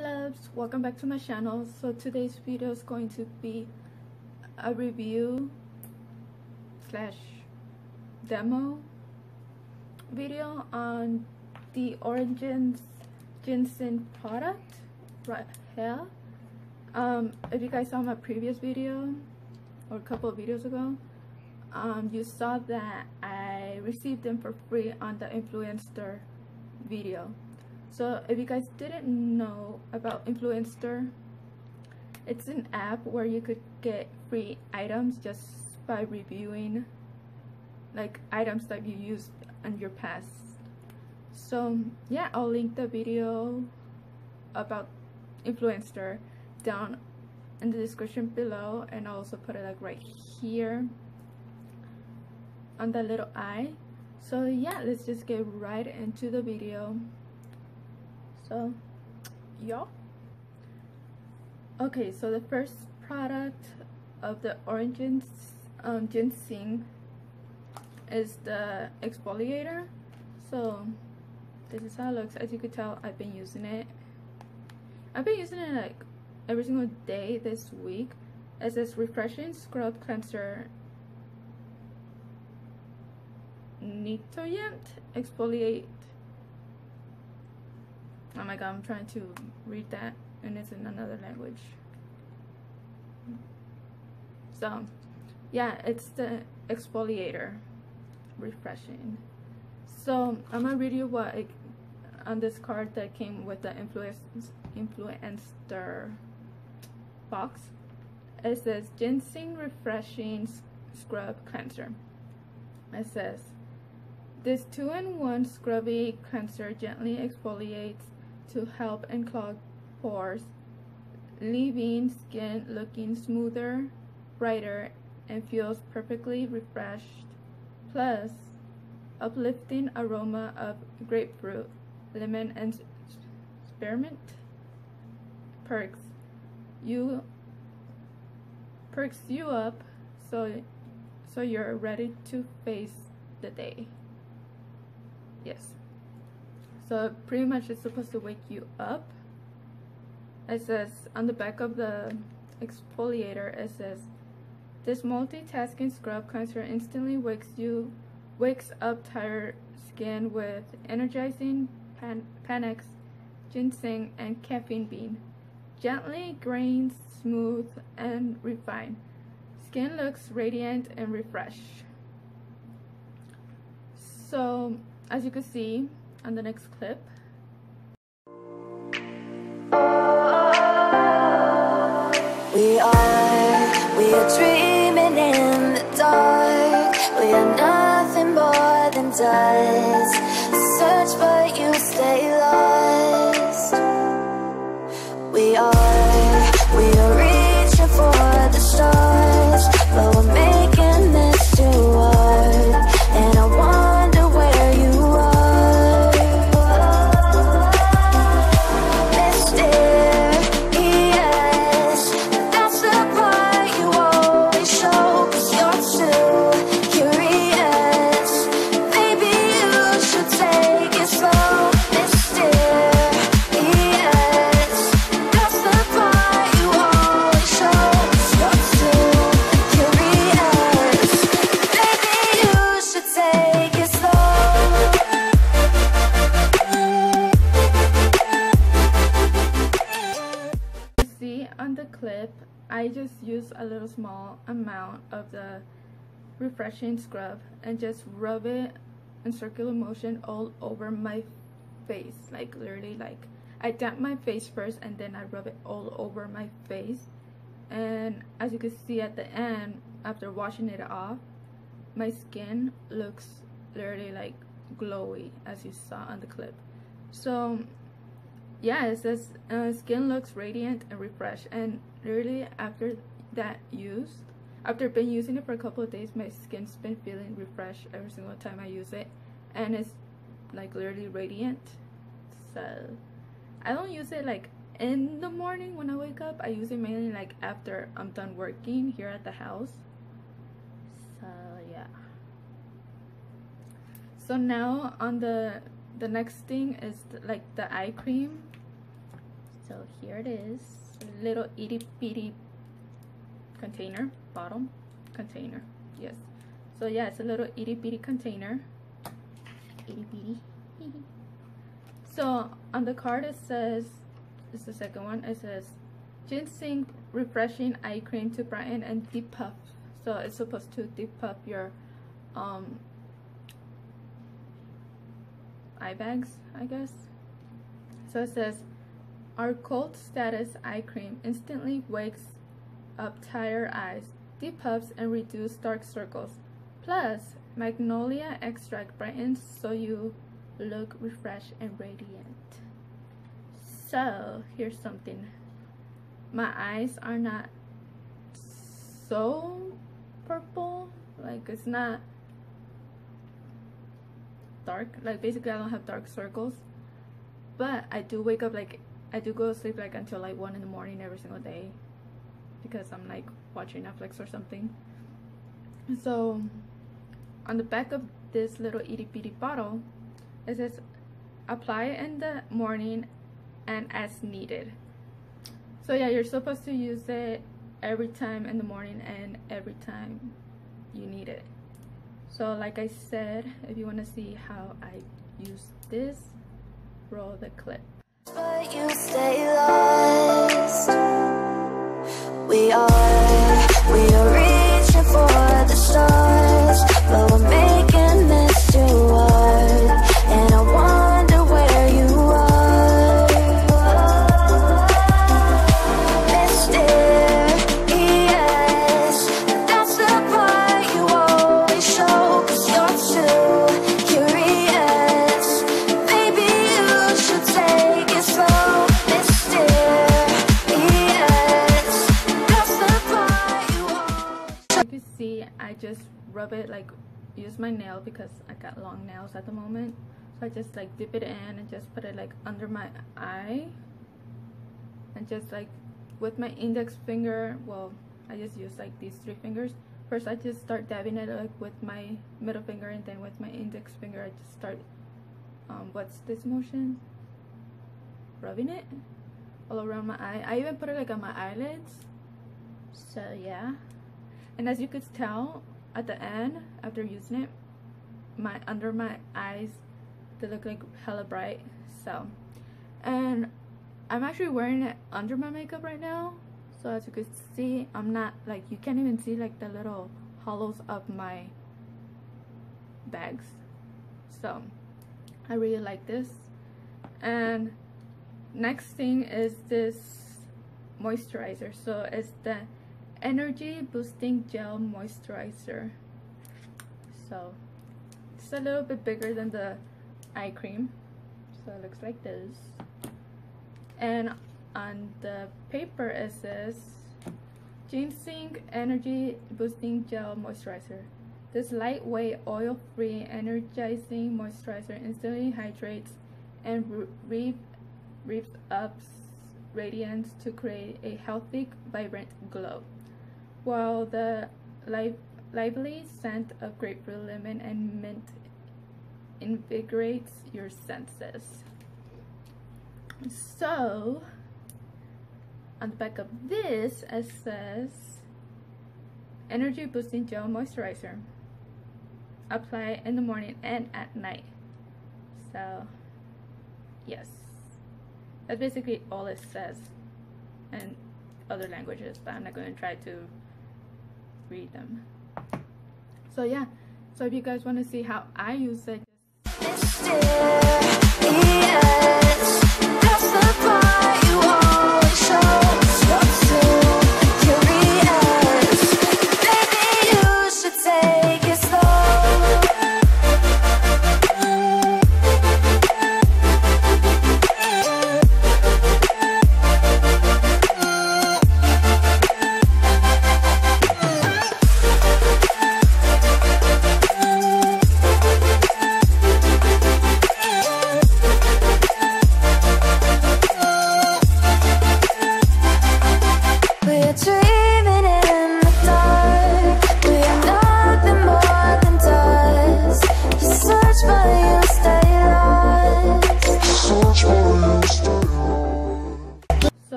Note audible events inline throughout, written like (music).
loves welcome back to my channel. So today's video is going to be a review slash demo video on the origins GinZing product right here. Um if you guys saw my previous video or a couple of videos ago um you saw that i received them for free on the Influenster video so if you guys didn't know about Influenster, it's an app where you could get free items just by reviewing like items that you used in your past. So yeah, I'll link the video about Influenster down in the description below and I'll also put it like right here on the little eye. So yeah, let's just get right into the video so yeah okay so the first product of the origins um, GinZing is the exfoliator. So this is how it looks. As you could tell I've been using it. I've been using it like every single day this week. As this refreshing scrub cleanser. Nutrient exfoliate oh my god i'm trying to read that and it's in another language. So yeah it's the exfoliator refreshing. So i'm gonna read you what on this card that came with the influence Influenster box. It says GinZing refreshing scrub cleanser. It says this two-in-one scrubby cleanser gently exfoliates to help unclog pores, leaving skin looking smoother, brighter, and feels perfectly refreshed. Plus, uplifting aroma of grapefruit, lemon, and spearmint perks you perks you up so so you're ready to face the day. Yes. So pretty much it's supposed to wake you up. It says on the back of the exfoliator, it says, this multitasking scrub cleanser instantly wakes you, wakes up tired skin with energizing pan panax, ginseng, and caffeine bean. Gently grains, smooth, and refined. Skin looks radiant and refreshed. So, as you can see, on the next clip. We are, we are dreaming in the dark We are nothing more than dust on the clip, I just use a little small amount of the refreshing scrub and just rub it in circular motion all over my face. Like literally like I damp my face first and then I rub it all over my face. And as you can see at the end, after washing it off, my skin looks literally like glowy as you saw on the clip. So yeah it says uh, skin looks radiant and refreshed and literally after that use after been using it for a couple of days my skin's been feeling refreshed every single time i use it and it's like literally radiant. So i don't use it like in the morning when i wake up. I use it mainly like after i'm done working here at the house. So yeah. So now on the the next thing is the, like the eye cream So here it is, little itty bitty container, bottle container. Yes. So yeah, it's a little itty bitty container. Itty bitty. (laughs) so on the card it says, it's the second one. It says GinZing refreshing eye cream to brighten and depuff. So it's supposed to deep depuff your um, eye bags, I guess. So it says our cold status eye cream instantly wakes up tired eyes, depuffs and reduces dark circles. Plus, magnolia extract brightens so you look refreshed and radiant. So, here's something. My eyes are not so purple. Like, it's not dark. Like, basically, I don't have dark circles. But I do wake up, like, I do go to sleep, like, until, like, 1 in the morning every single day. Because I'm, like, watching Netflix or something. So, on the back of this little itty bitty bottle, it says, apply in the morning and as needed. So yeah, you're supposed to use it every time in the morning and every time you need it. So like I said, if you want to see how I use this, roll the clip. But you stay lost. We are, I got long nails at the moment. So I just like dip it in and just put it like under my eye. And just like with my index finger, well, I just use like these three fingers. First I just start dabbing it like with my middle finger and then with my index finger I just start um what's this motion? Rubbing it all around my eye. I even put it like on my eyelids. So yeah. And as you could tell at the end after using it, my under my eyes they look like hella bright. So and I'm actually wearing it under my makeup right now. So as you can see, I'm not like you can't even see like the little hollows of my bags. So I really like this. And next thing is this moisturizer. So it's the energy boosting gel moisturizer. So it's a little bit bigger than the eye cream. So it looks like this and on the paper it says GinZing energy boosting gel moisturizer this lightweight oil-free energizing moisturizer instantly hydrates and re reaps up radiance to create a healthy vibrant glow while the li lively scent of grapefruit lemon and mint invigorates your senses. So on the back of this it says energy boosting gel moisturizer. Apply in the morning and at night. So yes. That's basically all it says in other languages but I'm not going to try to read them so yeah. So if you guys want to see how I use it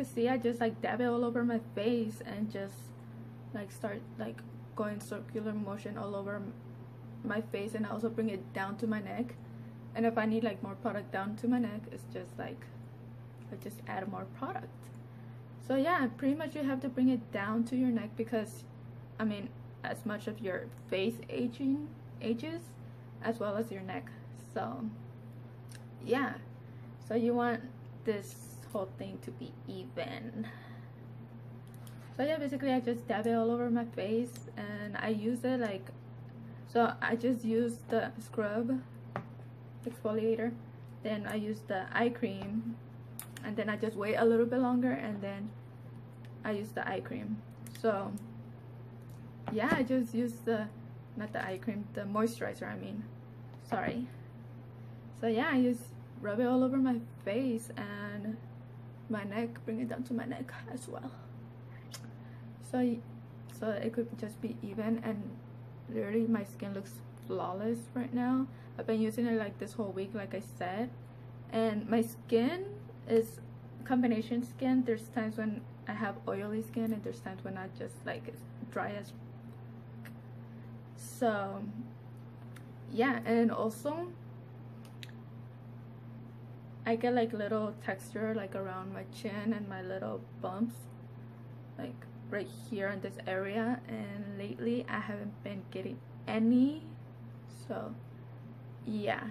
can see I just like dab it all over my face and just like start like going circular motion all over my face and I also bring it down to my neck. And if I need like more product down to my neck it's just like I just add more product. So yeah pretty much you have to bring it down to your neck because I mean as much of your face aging ages as well as your neck. So yeah. So you want this whole thing to be even. So yeah basically I just dab it all over my face and I use it like so I just use the scrub exfoliator then I use the eye cream and then I just wait a little bit longer and then I use the eye cream. So yeah I just use the not the eye cream the moisturizer I mean. Sorry. So yeah I just rub it all over my face and my neck bring it down to my neck as well. So so it could just be even and literally my skin looks flawless right now. I've been using it like this whole week like I said. And my skin is combination skin. There's times when I have oily skin and there's times when I just like it's dry as so yeah and also I get like little texture like around my chin and my little bumps like right here in this area and lately I haven't been getting any so yeah.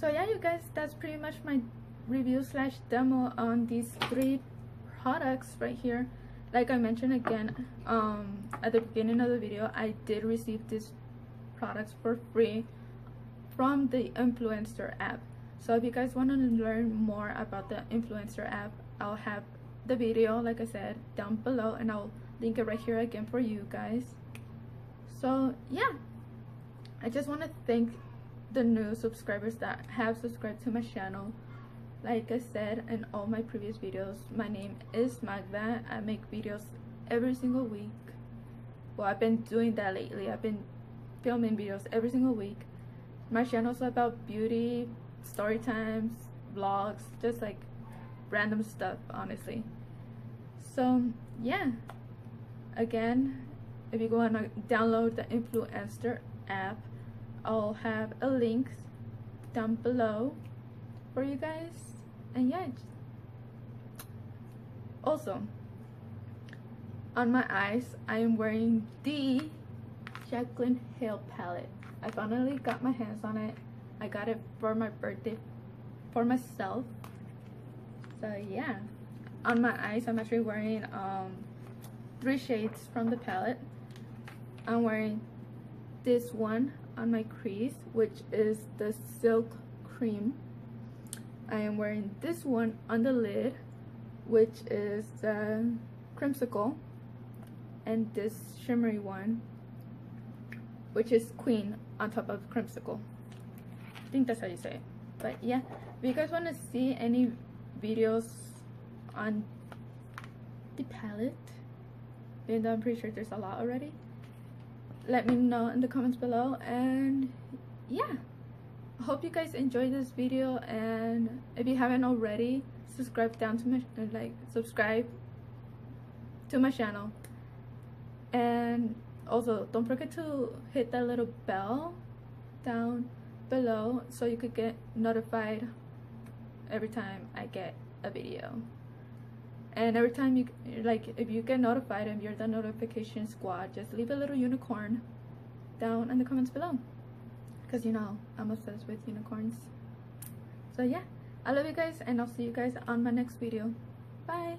So yeah you guys that's pretty much my review slash demo on these three products right here. Like I mentioned again um, at the beginning of the video I did receive these products for free from the Influenster app so if you guys want to learn more about the Influenster app I'll have the video like I said down below and I'll link it right here again for you guys. So yeah. I just want to thank the new subscribers that have subscribed to my channel. Like I said in all my previous videos my name is Magda. I make videos every single week. Well I've been doing that lately. I've been filming videos every single week. My channel is about beauty story times vlogs just like random stuff honestly. So yeah. Again if you go and download the Influenster app i'll have a link down below for you guys. And yeah also on my eyes i am wearing the jaclyn hill palette. I finally got my hands on it i got it for my birthday for myself. So yeah. On my eyes i'm actually wearing um three shades from the palette. I'm wearing this one on my crease which is the silk cream. I am wearing this one on the lid which is the crimsicle and this shimmery one which is queen on top of crimsicle think that's how you say it but yeah if you guys want to see any videos on the palette? And I'm pretty sure there's a lot already. Let me know in the comments below and yeah. I hope you guys enjoyed this video and if you haven't already subscribe down to my like subscribe to my channel. And also don't forget to hit that little bell down below so you could get notified every time I get a video. And every time you like if you get notified and you're the notification squad just leave a little unicorn down in the comments below. Because you know I'm obsessed with unicorns. So yeah. I love you guys and I'll see you guys on my next video. Bye